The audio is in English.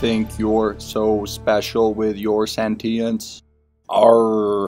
think you're so special with your sentience? Arr.